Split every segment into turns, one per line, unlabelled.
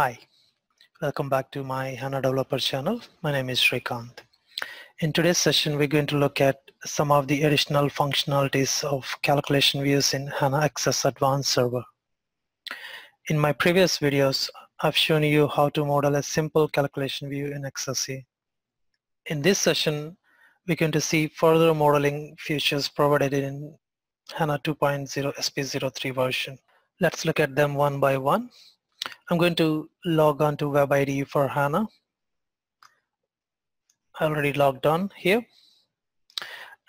Hi, welcome back to my HANA Developer channel. My name is Srikanth. In today's session, we're going to look at some of the additional functionalities of calculation views in HANA XS Advanced Server. In my previous videos, I've shown you how to model a simple calculation view in XSA. In this session, we're going to see further modeling features provided in HANA 2.0 SP03 version. Let's look at them one by one. I'm going to log on to WebIDE for HANA. I already logged on here.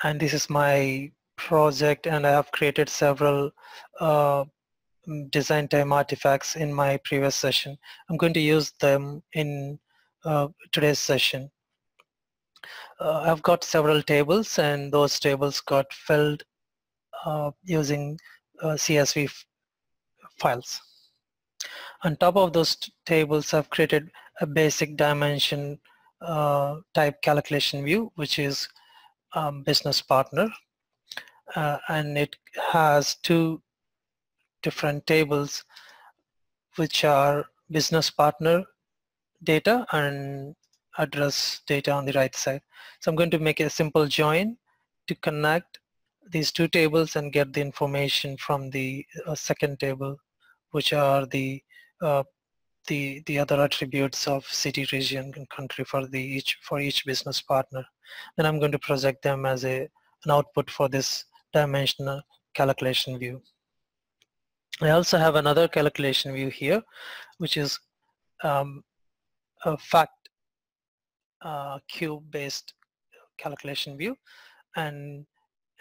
And this is my project and I have created several uh, design time artifacts in my previous session. I'm going to use them in uh, today's session. Uh, I've got several tables and those tables got filled uh, using uh, CSV files. On top of those tables, I've created a basic dimension uh, type calculation view, which is um, business partner. Uh, and it has two different tables, which are business partner data and address data on the right side. So I'm going to make a simple join to connect these two tables and get the information from the uh, second table, which are the uh, the the other attributes of city, region, and country for the each for each business partner. Then I'm going to project them as a an output for this dimensional calculation view. I also have another calculation view here, which is um, a fact uh, cube-based calculation view, and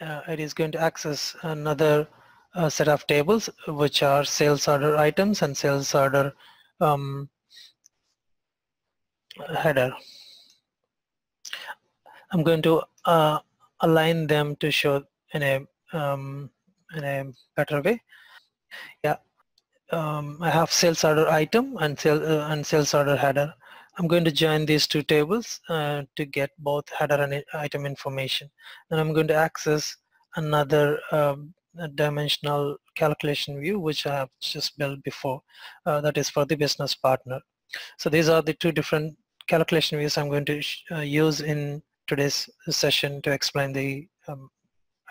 uh, it is going to access another uh, set of tables which are sales order items and sales order um, header. I'm going to uh, align them to show in a um, in a better way. Yeah, um, I have sales order item and sales uh, and sales order header. I'm going to join these two tables uh, to get both header and item information. And I'm going to access another um, dimensional calculation view which I have just built before uh, that is for the business partner. So these are the two different calculation views I'm going to uh, use in today's session to explain the um,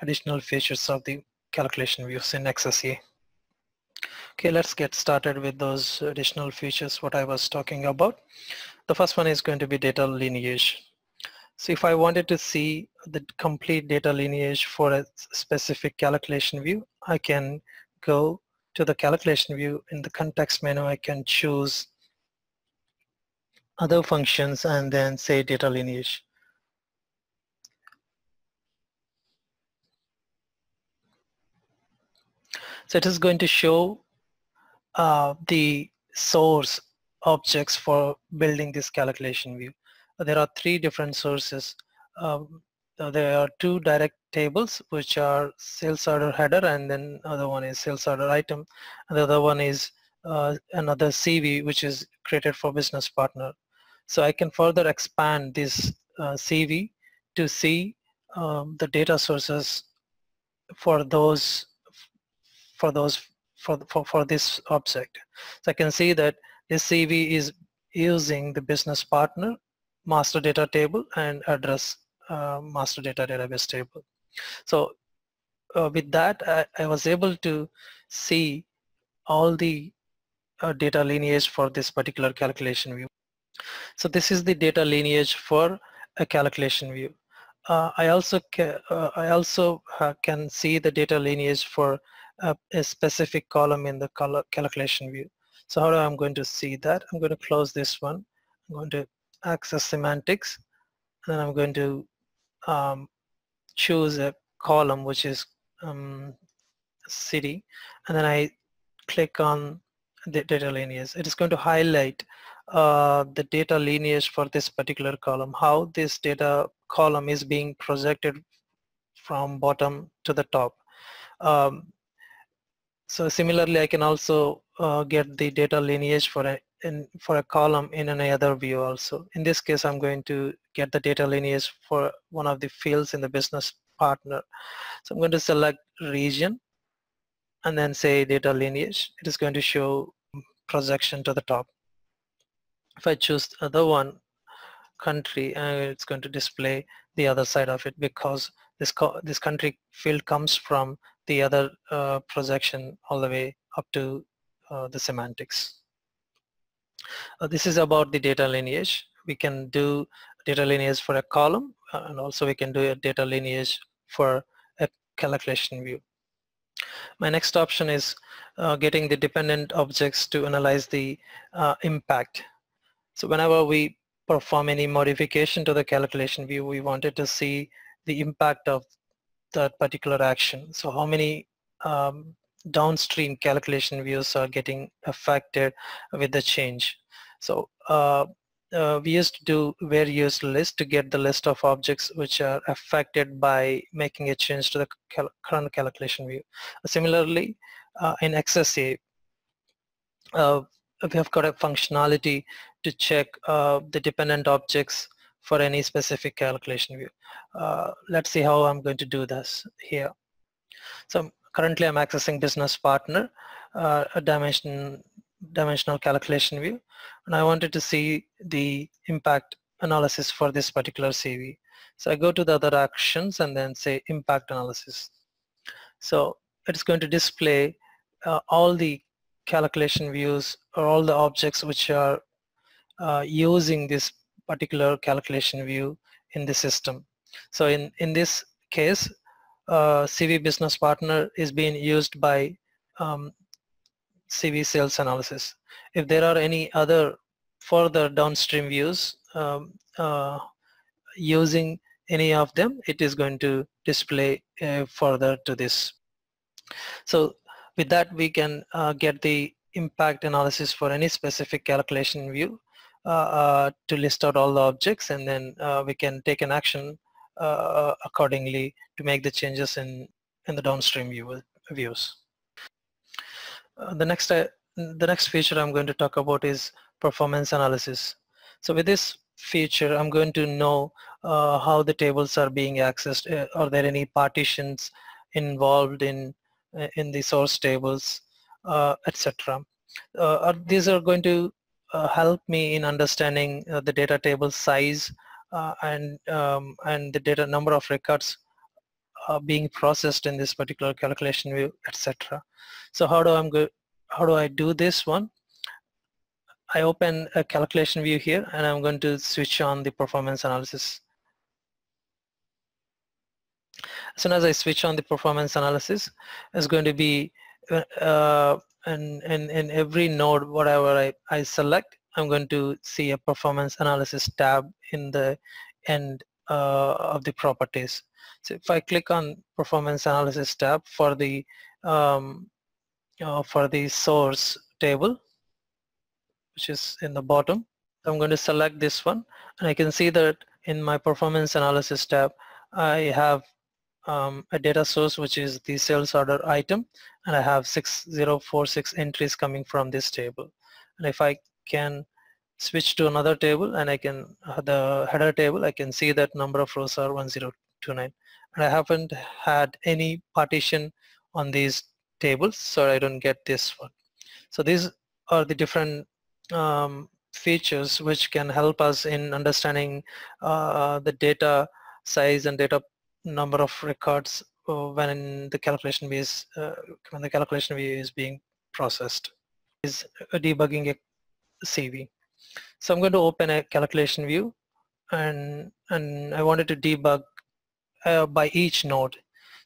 additional features of the calculation views in XSA. Okay, let's get started with those additional features what I was talking about. The first one is going to be data lineage. So if I wanted to see the complete data lineage for a specific calculation view, I can go to the calculation view. In the context menu, I can choose other functions and then say data lineage. So it is going to show uh, the source objects for building this calculation view there are three different sources. Um, there are two direct tables which are sales order header and then other one is sales order item and the other one is uh, another CV which is created for business partner. So I can further expand this uh, CV to see um, the data sources for those for those for, for, for this object. So I can see that this CV is using the business partner master data table and address uh, master data database table. So uh, with that, I, I, was able to see all the uh, data lineage for this particular calculation view. So this is the data lineage for a calculation view. Uh, I also ca uh, I also uh, can see the data lineage for a specific column in the calculation view. So how am I'm going to see that? I'm going to close this one. I'm going to access semantics and then I'm going to um, choose a column which is um, city and then I click on the data lineage. It is going to highlight uh, the data lineage for this particular column, how this data column is being projected from bottom to the top. Um, so similarly, I can also uh, get the data lineage for in for a column in any other view also. In this case, I'm going to get the data lineage for one of the fields in the business partner. So I'm going to select region and then say data lineage. It is going to show projection to the top. if I choose the other one country uh, it's going to display the other side of it because this this country field comes from the other uh, projection all the way up to uh, the semantics. Uh, this is about the data lineage. We can do data lineage for a column uh, and also we can do a data lineage for a calculation view. My next option is uh, getting the dependent objects to analyze the uh, impact. So whenever we perform any modification to the calculation view, we wanted to see the impact of that particular action. So how many um, downstream calculation views are getting affected with the change. So uh, uh, we used to do where-used list to get the list of objects which are affected by making a change to the cal current calculation view. Similarly, uh, in XSA, uh, we have got a functionality to check uh, the dependent objects for any specific calculation view. Uh, let's see how I'm going to do this here. So currently I'm accessing business partner, uh, a dimension, dimensional calculation view, and I wanted to see the impact analysis for this particular CV. So I go to the other actions and then say impact analysis. So it's going to display uh, all the calculation views or all the objects which are uh, using this particular calculation view in the system. So in, in this case, uh, CV business partner is being used by um, CV sales analysis. If there are any other further downstream views um, uh, using any of them, it is going to display uh, further to this. So with that, we can uh, get the impact analysis for any specific calculation view uh, uh, to list out all the objects and then we can take an action uh, accordingly to make the changes in in the downstream view, views. Uh, the next uh, the next feature I'm going to talk about is performance analysis. So with this feature, I'm going to know uh, how the tables are being accessed. Uh, are there any partitions involved in uh, in the source tables, etc. these are going to help me in understanding the data table size and um, and the data number of records uh, being processed in this particular calculation view, etc. So how do I'm go how do I do this one? I open a calculation view here and I'm going to switch on the performance analysis. As soon as I switch on the performance analysis, it's going to be uh, in, in, in every node, whatever I, I select, I'm going to see a performance analysis tab in the end uh, of the properties. So if I click on performance analysis tab for the um, uh, for the source table, which is in the bottom, I'm going to select this one and I can see that in my performance analysis tab, I have um, a data source which is the sales order item and I have 6046 entries coming from this table. And if I can switch to another table and I can uh, the header table I can see that number of rows are 1029 and I haven't had any partition on these tables so I don't get this one. So these are the different um, features which can help us in understanding uh, the data size and data number of records uh, when the calculation is uh, when the calculation view is being processed. Is debugging a CV. So I'm going to open a calculation view and, and I wanted to debug uh, by each node.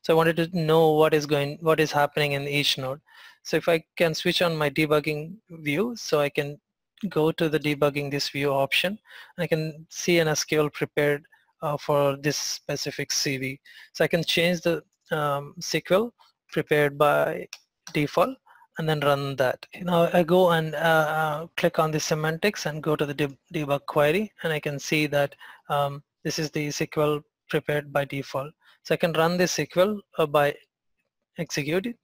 So I wanted to know what is going, what is happening in each node. So if I can switch on my debugging view, so I can go to the debugging this view option, I can see an SQL prepared uh, for this specific CV. So I can change the um, SQL prepared by default and then run that. Now I go and uh, uh, click on the semantics and go to the deb debug query and I can see that um, this is the SQL prepared by default. So I can run this SQL uh, by executing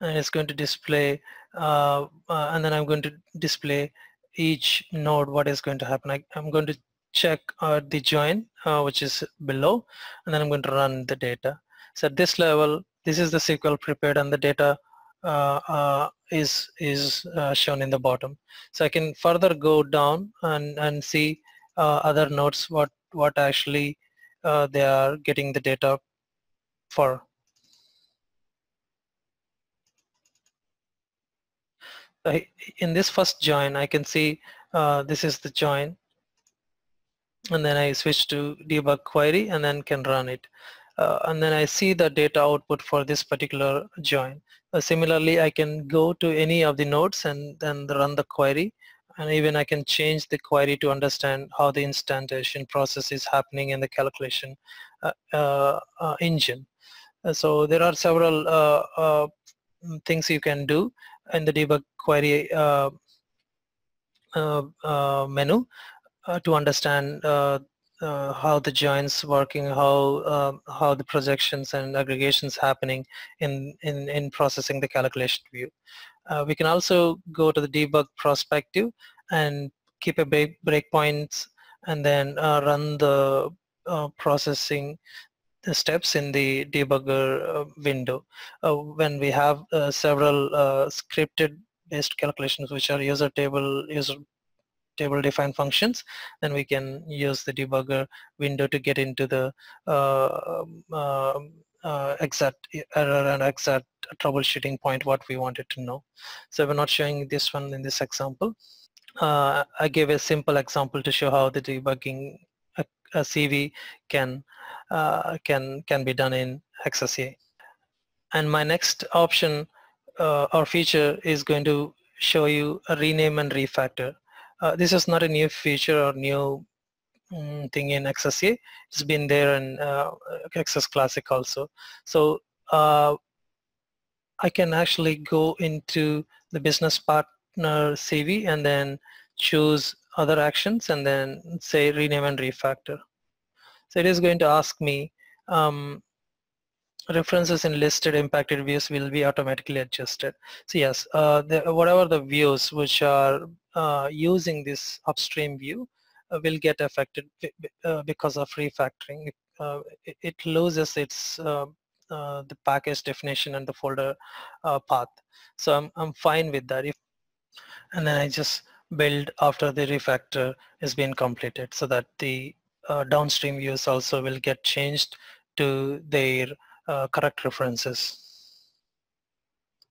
and it's going to display uh, uh, and then I'm going to display each node what is going to happen. I, am going to check uh, the join which is below and then I'm going to run the data. So at this level this is the SQL prepared and the data is is uh, shown in the bottom. So I can further go down and and see uh, other nodes what what actually uh, they are getting the data for. in this first join, I can see uh, this is the join and then I switch to debug query and then can run it. Uh, and then I see the data output for this particular join. Uh, similarly, I can go to any of the nodes and then run the query and even I can change the query to understand how the instantiation process is happening in the calculation uh, uh, uh engine. Uh, so there are several things you can do in the debug query menu to understand uh, how the joins working, how uh, how the projections and aggregations happening in in in processing the calculation view. Uh, we can also go to the debug prospective and keep a break breakpoints and then uh, run the uh, processing the steps in the debugger uh, window. when we have several scripted based calculations which are user table user table defined functions, then we can use the debugger window to get into the uh, uh, uh, exact error and exact troubleshooting point what we wanted to know. So we're not showing this one in this example. Uh, I gave a simple example to show how the debugging a, a CV can uh, can can be done in XSA. And my next option uh, or feature is going to show you a rename and refactor. Uh, this is not a new feature or new um, thing in XSA. It's been there in uh, XS Classic also. So uh, I can actually go into the business partner CV and then choose other actions and then say rename and refactor. So it is going to ask me um, references in listed impacted views will be automatically adjusted. So yes, uh, the, whatever the views which are using this upstream view uh, will get affected uh, because of refactoring. Uh, it, it, loses its uh, the package definition and the folder path. So I'm, I'm fine with that. If, and then I just build after the refactor is being completed so that the downstream views also will get changed to their uh, correct references.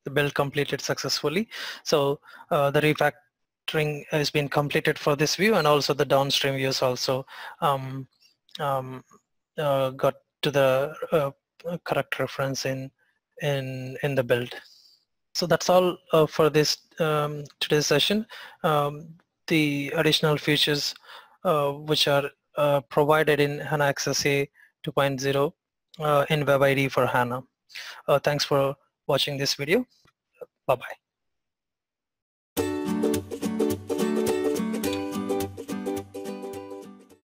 The build completed successfully. So uh, the refactoring has been completed for this view and also the downstream views also um, um, uh, got to the uh, correct reference in, in, in the build. So that's all uh, for this um, today's session. Um, the additional features uh, which are provided in HANA XSA 2.0 uh, in WebIDE for HANA. Uh, thanks for watching this video. Bye-bye.